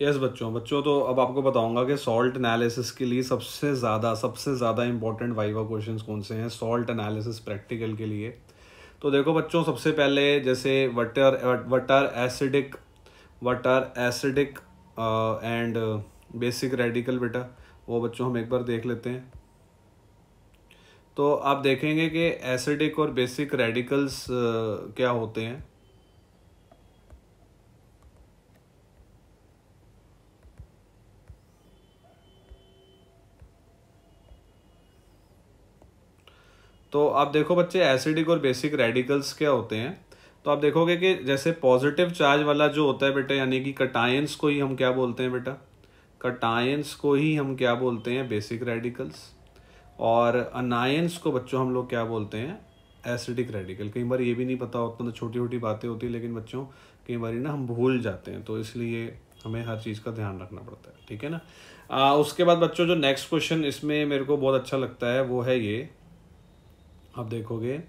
Yes yes, बच्चों बच्चों तो अब आपको बताऊँगा कि सॉल्ट एनालिसिस के लिए सबसे ज़्यादा सबसे ज़्यादा इंपॉर्टेंट वाइवा क्वेश्चंस कौन से हैं? सॉल्ट एनालिसिस प्रैक्टिकल के लिए। तो देखो बच्चों सबसे पहले जैसे water water acidic water acidic and basic radical बेटा वो बच्चों हम एक बार देख लेते हैं। तो आप देखेंगे कि एसिडिक और बेसिक रेडिकल्स uh, क्या होते हैं? तो आप देखो बच्चे एसिडिक और बेसिक रेडिकल्स क्या होते हैं? तो आप देखोगे कि जैसे पॉजिटिव चार्ज वाला जो होता है बेटा यानी कि कटायंस को ही हम क्या बोलते हैं बेटा? कटायंस को ही हम क्या बोलते हैं? बेसिक रेडिकल्स और अनायंस को बच्चों हम लोग क्या बोलते हैं? एसिडिक रेडिकल कई बार ये भी नहीं पता होता तो छोटी छोटी बातें होती है लेकिन बच्चों कई बार ना हम भूल जाते हैं तो इसलिए हमें हर चीज़ का ध्यान रखना पड़ता है ठीक है ना? आ, उसके बाद बच्चों जो नेक्स्ट क्वेश्चन इसमें मेरे को बहुत अच्छा लगता है वो है ये आप देखोगे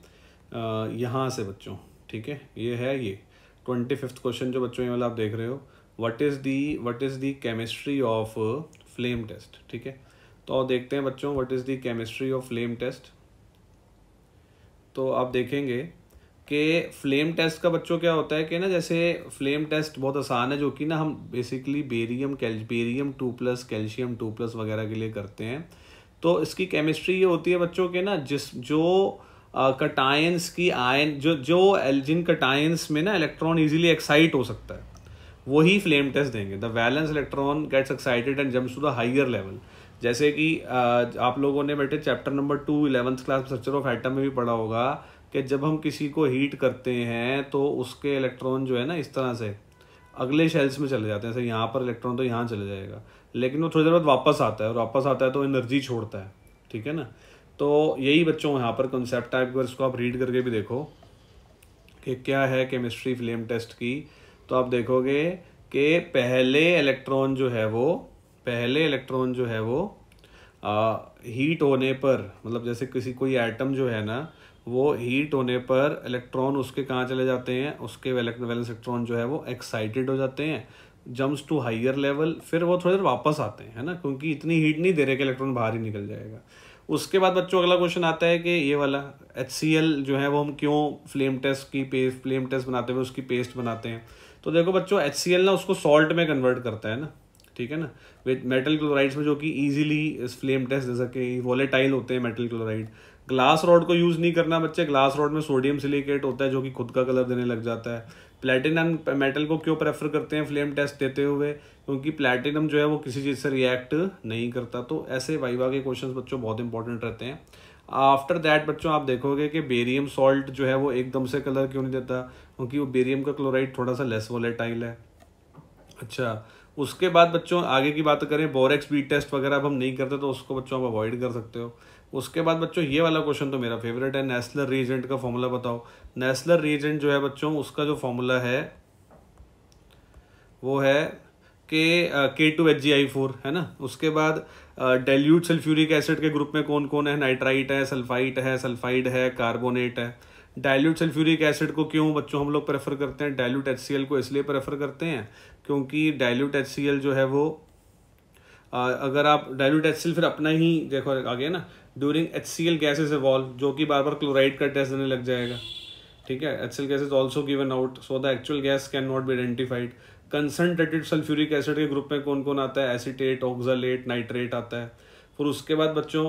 यहाँ से बच्चों, ठीक है? ये है ये। ट्वेंटी फिफ्थ क्वेश्चन जो बच्चों ये वाला आप देख रहे हो what is the what is the chemistry of flame test ठीक है? तो देखते हैं बच्चों what is the chemistry of flame test तो आप देखेंगे कि फ्लेम टेस्ट का बच्चों क्या होता है कि ना जैसे फ्लेम टेस्ट बहुत आसान है, जो कि ना हम basically barium cal barium two plus calcium two plus वगैरह के लिए करते हैं। तो इसकी केमिस्ट्री ये होती है बच्चों के ना, जिस, जो कटायंस की आयन जो जो जिन कटायंस में ना इलेक्ट्रॉन इजीली एक्साइट हो सकता है, वही फ्लेम टेस्ट देंगे। The valence electron gets excited and jumps to the higher level जैसे कि आप लोगों ने बेटे chapter number two eleventh class structure of atom में भी पढ़ा होगा कि जब हम किसी को हीट करते हैं तो उसके इलेक्ट्रॉन जो है ना, इस तरह से अगले शेल्स में चले जाते हैं। जैसे यहाँ पर इलेक्ट्रॉन तो यहाँ चले जाएगा। लेकिन वो थोड़ी देर बाद वापस आता है और वापस आता है तो एनर्जी छोड़ता है ठीक है ना? तो यही बच्चों यहाँ पर कंसेप्ट टाइप पर इसको आप रीड करके भी देखो कि क्या है केमिस्ट्री फ्लेम टेस्ट की। तो आप देखोगे कि पहले इलेक्ट्रॉन जो है वो पहले इलेक्ट्रॉन जो है वो आ, हीट होने पर मतलब जैसे किसी कोई एटम जो है ना वो हीट होने पर इलेक्ट्रॉन उसके कहाँ चले जाते हैं? उसके वैलेंस इलेक्ट्रॉन जो है वो एक्साइटेड हो जाते हैं। जम्स टू हाइयर लेवल फिर वो थोड़ी देर वापस आते हैं, है ना? क्योंकि इतनी हीट नहीं दे रहे कि इलेक्ट्रॉन बाहर ही निकल जाएगा। उसके बाद बच्चों, अगला क्वेश्चन आता है कि ये वाला, HCL जो है वो हम क्यों फ्लेम टेस्ट की पेस्ट फ्लेम टेस्ट बनाते हुए उसकी पेस्ट बनाते हैं? तो देखो बच्चों एच ना उसको सॉल्ट में कन्वर्ट करता है ना, ठीक है ना? विद मेटल क्लोराइड्स में जो कि इजीली फ्लेम टेस्ट जैसा कि वॉलेटाइल होते हैं मेटल क्लोराइड ग्लास रॉड को यूज़ नहीं करना बच्चे, ग्लास रॉड में सोडियम सिलिकेट होता है जो कि खुद का कलर देने लग जाता है। प्लेटिनम मेटल को क्यों प्रेफर करते हैं? फ्लेम टेस्ट देते हुए, क्योंकि प्लेटिनम जो है वो किसी चीज़ से रिएक्ट नहीं करता। तो ऐसे वाइवा के क्वेश्चन बच्चों बहुत इंपॉर्टेंट रहते हैं। आफ्टर दैट बच्चों आप देखोगे कि बेरियम सॉल्ट जो है वो एकदम से कलर क्यों नहीं देता? क्योंकि वो बेरियम का क्लोराइड थोड़ा सा लेस वोलेटाइल है। अच्छा उसके बाद बच्चों आगे की बात करें बोरेक्स बी टेस्ट वगैरह अब हम नहीं करते तो उसको बच्चों आप अवॉइड कर सकते हो। उसके बाद बच्चों, ये वाला क्वेश्चन तो मेरा फेवरेट है नेस्लर रीजेंट का फॉर्मूला बताओ। नेस्लर रीजेंट जो है बच्चों, उसका जो फॉर्मूला है, वो है K K two H G I four है ना? उसके बाद डेल्यूट सल्फ्यूरिक एसिड के ग्रुप में कौन कौन है? नाइट्राइट है सल्फाइट है सल्फाइड है कार्बोनेट है। डायल्यूट सल्फ्यूरिक एसिड को क्यों बच्चों हम लोग प्रेफर करते हैं? डायल्यूट एच को इसलिए प्रेफर करते हैं, क्योंकि डायल्यूट एच जो है वो अगर आप डायलूट एच फिर अपना ही, देखो आगे ना during H C L gases evolve जो कि बार बार क्लोराइड का टेस्ट देने लग जाएगा। ठीक है? H C L gas is also given out so the actual gas can not be identified concentrated sulphuric acid के ग्रुप में कौन कौन आता है? एसिटेट ऑक्जलेट नाइट्रेट आता है। फिर उसके बाद बच्चों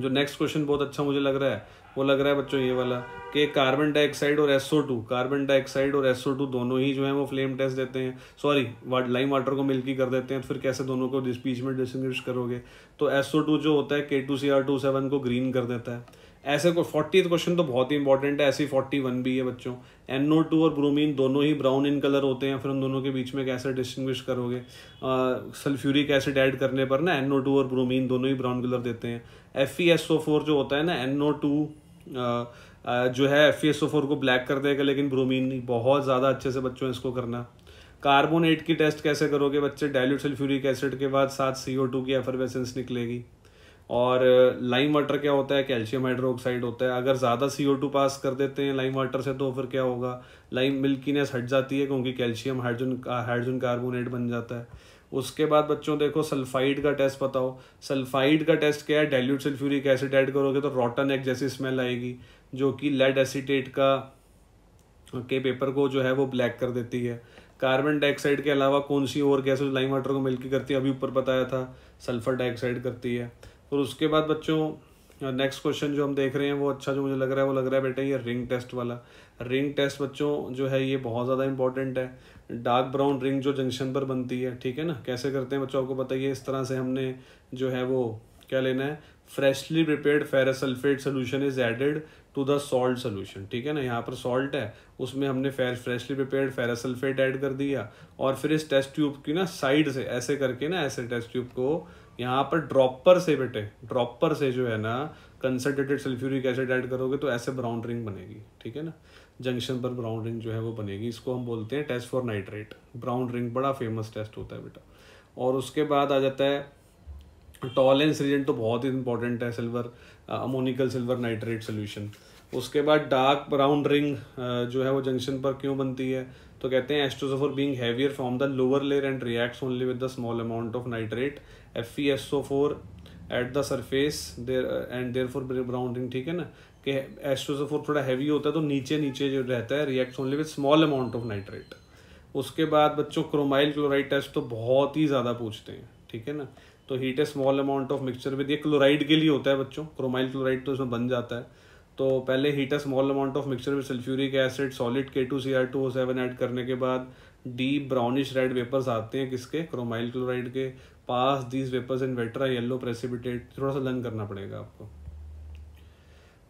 जो नेक्स्ट क्वेश्चन बहुत अच्छा मुझे लग रहा है, वो लग रहा है बच्चों ये वाला कि कार्बन डाइऑक्साइड और एसओ टू कार्बन डाइऑक्साइड और एसओ टू दोनों ही जो है वो फ्लेम टेस्ट देते हैं। सॉरी लाइम वाटर को मिल्की कर देते हैं तो फिर कैसे दोनों को बीच में डिस्टिंग्विश करोगे? तो एसओ टू जो होता है K two C R two seven को ग्रीन कर देता है। ऐसे को फोर्टी क्वेश्चन तो बहुत ही इंपॉर्टेंट है, ऐसी फोर्टी वन भी है बच्चों। एनओ टू और ब्रोमीन दोनों ही ब्राउन इन कलर होते हैं, फिर उन दोनों के बीच में कैसे डिस्टिंग्विश करोगे? सल्फ्यूरिक एसिड ऐड करने पर ना एनओ टू और ब्रोमीन दोनों ही ब्राउन कलर देते हैं। F E S O four जो होता है ना एन ओ टू जो है F E S O four को ब्लैक कर देगा, लेकिन ब्रोमीन नहीं। बहुत ज़्यादा अच्छे से बच्चों इसको करना। कार्बोनेट की टेस्ट कैसे करोगे बच्चे? डायल्यूट सल्फ्यूरिक एसिड के बाद साथ सी ओ टू की एफरवेसेंस निकलेगी। और लाइम वाटर क्या होता है? कैल्शियम हाइड्रोक्साइड होता है। अगर ज़्यादा सी ओ टू पास कर देते हैं लाइम वाटर से तो फिर क्या होगा? लाइम मिल्कीनेस हट जाती है, क्योंकि कैल्शियम हाइड्रोजन हाइड्रोजन कार्बोनेट बन जाता है। उसके बाद बच्चों, देखो, सल्फाइड का टेस्ट बताओ। सल्फाइड का टेस्ट क्या है? डाइल्यूट सल्फ्यूरिक एसिड ऐड करोगे तो रॉटन एग जैसी स्मेल आएगी, जो कि लेड एसिटेट का, के पेपर को जो है वो ब्लैक कर देती है। कार्बन डाइऑक्साइड के अलावा कौन सी और गैस लाइम वाटर को मिल्की करती है? अभी ऊपर बताया था सल्फ़र डाइऑक्साइड करती है। और उसके बाद बच्चों नेक्स्ट क्वेश्चन जो हम देख रहे हैं, वो अच्छा जो मुझे लग रहा है, वो लग रहा है बेटा ये रिंग टेस्ट वाला। रिंग टेस्ट बच्चों, जो है ये बहुत ज़्यादा इंपॉर्टेंट है। डार्क ब्राउन रिंग जो जंक्शन पर बनती है, ठीक है ना? कैसे करते हैं बच्चों आपको बताइए? इस तरह से हमने जो है वो क्या लेना है? Freshly prepared ferrous sulphate solution is added to the salt solution ठीक है ना? यहाँ पर सॉल्ट है, उसमें हमने फेर फ्रेशली प्रिपेयर्ड फेरासल्फेट ऐड कर दिया और फिर इस टेस्ट ट्यूब की ना साइड से, ऐसे करके ना, ऐसे टेस्ट ट्यूब को यहाँ पर ड्रॉपर से बेटे ड्रॉपर से जो है ना कंसनट्रेटेड सल्फ्यूरिक एसिड ऐड करोगे तो ऐसे ब्राउन रिंग बनेगी, ठीक है ना? जंक्शन पर ब्राउन रिंग जो है वो बनेगी। इसको हम बोलते हैं test for nitrate brown ring बड़ा फ़ेमस टेस्ट होता है बेटा। और उसके बाद आ जाता है टॉलेंस रिजेंट तो बहुत ही इंपॉर्टेंट है silver ammoniacal silver nitrate solution उसके बाद डार्क ब्राउन रिंग जो है वो जंक्शन पर क्यों बनती है? तो कहते हैं एस्ट्रोसोफोर being heavier from the lower layer and reacts only with the small amount of nitrate F E S O four at the surface there and therefore brown ring ठीक है ना? कि एस्ट्रोसोफोर थोड़ा हैवी होता है तो नीचे नीचे जो रहता है react only with small amount of nitrate उसके बाद बच्चों क्रोमाइल क्लोराइड टेस्ट तो बहुत ही ज़्यादा पूछते हैं, ठीक है ना? तो heat a small amount of mixture with ये क्लोराइड के लिए होता है बच्चों क्रोमाइल क्लोराइड तो इसमें बन जाता है। तो पहले heat a small amount of mixture with sulphuric acid solid K two C R two seven add करने के बाद डीप ब्राउनिश रेड वेपर्स आते हैं किसके? क्रोमाइल क्लोराइड के। Pass these vapours in water yellow precipitate थोड़ा सा लर्न करना पड़ेगा आपको।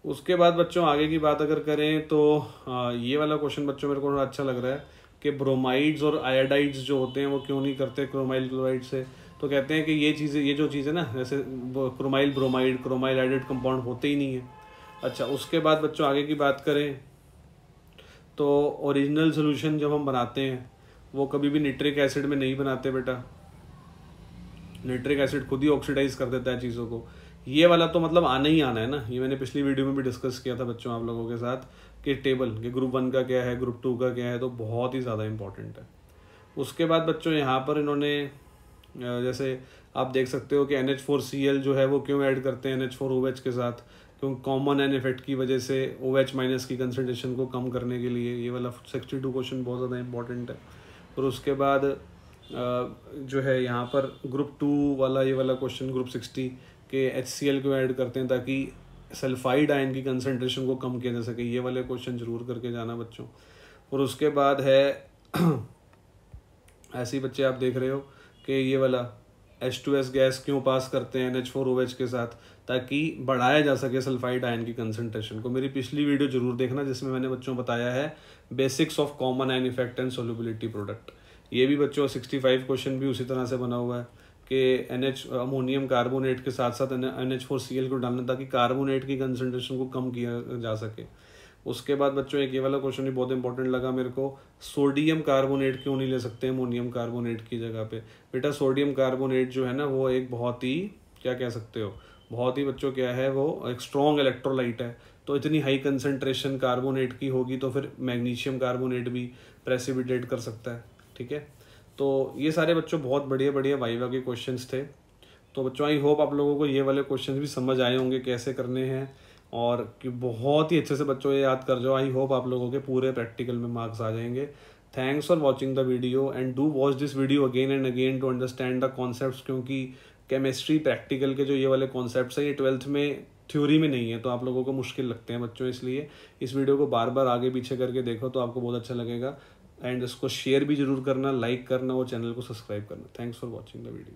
उसके बाद बच्चों, आगे की बात अगर करें तो ये वाला क्वेश्चन बच्चों, मेरे को थोड़ा अच्छा लग रहा है कि ब्रोमाइड्स और आयोडाइड्स जो होते हैं, वो क्यों नहीं करते क्रोमाइल क्लोराइड से? तो कहते हैं कि ये चीज़ें, ये जो चीज़ें ना, जैसे chromyl bromide chromyl iodide compound होते ही नहीं है। अच्छा उसके बाद बच्चों, आगे की बात करें तो ओरिजिनल सोल्यूशन जब हम बनाते हैं, वो कभी भी निट्रिक एसिड में नहीं बनाते बेटा। निट्रिक एसिड खुद ही ऑक्सीडाइज कर देता है चीज़ों को। ये वाला तो मतलब आना ही आना है ना। ये मैंने पिछली वीडियो में भी डिस्कस किया था बच्चों, आप लोगों के साथ, कि टेबल कि ग्रुप वन का क्या है ग्रुप टू का क्या है तो बहुत ही ज़्यादा इंपॉर्टेंट है। उसके बाद बच्चों, यहाँ पर इन्होंने जैसे आप देख सकते हो कि N H four C L जो है वो क्यों ऐड करते हैं N H four O H के साथ? क्योंकि कॉमन एन इफ़ेक्ट की वजह से ओ एच माइनस की कंसनट्रेशन को कम करने के लिए ये वाला सिक्सटी टू क्वेश्चन बहुत ज़्यादा इंपॉर्टेंट है। और उसके बाद जो है यहाँ पर ग्रुप टू वाला, ये वाला क्वेश्चन ग्रुप सिक्सटी के एल को ऐड करते हैं ताकि सल्फाइड आयन की कंसनट्रेशन को कम किया जा सके। ये वाले क्वेश्चन ज़रूर करके जाना बच्चों। और उसके बाद है, ऐसे बच्चे आप देख रहे हो कि ये वाला एच टू एस गैस क्यों पास करते हैं N H four O H के साथ? ताकि बढ़ाया जा सके सल्फाइड आयन की कंसनट्रेशन को। मेरी पिछली वीडियो ज़रूर देखना, जिसमें मैंने बच्चों बताया है basics of common ion effect and solubility product ये भी बच्चों सिक्सटी फाइव क्वेश्चन भी उसी तरह से बना हुआ है। कि एन एच अमोनियम कार्बोनेट के साथ साथ N H four C L को डालना ताकि कार्बोनेट की कंसनट्रेशन को कम किया जा सके। उसके बाद बच्चों, एक ये वाला क्वेश्चन भी बहुत इंपॉर्टेंट लगा मेरे को। सोडियम कार्बोनेट क्यों नहीं ले सकते अमोनियम कार्बोनेट की जगह पे? बेटा सोडियम कार्बोनेट जो है ना, वो एक बहुत ही, क्या कह सकते हो? बहुत ही बच्चों, क्या है, वो एक स्ट्रॉन्ग इलेक्ट्रोलाइट है। तो इतनी हाई कंसनट्रेशन कार्बोनेट की होगी तो फिर मैग्नीशियम कार्बोनेट भी प्रेसिपिटेट कर सकता है, ठीक है? तो ये सारे बच्चों बहुत बढ़िया बढ़िया वाइवा के क्वेश्चन थे। तो बच्चों आई होप आप लोगों को ये वाले क्वेश्चन भी समझ आए होंगे कैसे करने हैं और कि बहुत ही अच्छे से बच्चों ये याद कर जाओ। आई होप आप लोगों के पूरे प्रैक्टिकल में मार्क्स आ जाएँगे। Thanks for watching the video and do watch this video again and again to understand the concept क्योंकि केमिस्ट्री प्रैक्टिकल के जो ये वाले कॉन्सेप्ट है, ये ट्वेल्थ में थ्योरी में नहीं है तो आप लोगों को मुश्किल लगते हैं बच्चों, इसलिए इस वीडियो को बार बार आगे पीछे करके देखो तो आपको बहुत अच्छा लगेगा। एंड इसको शेयर भी ज़रूर करना लाइक करना और चैनल को सब्सक्राइब करना। Thanks for watching the video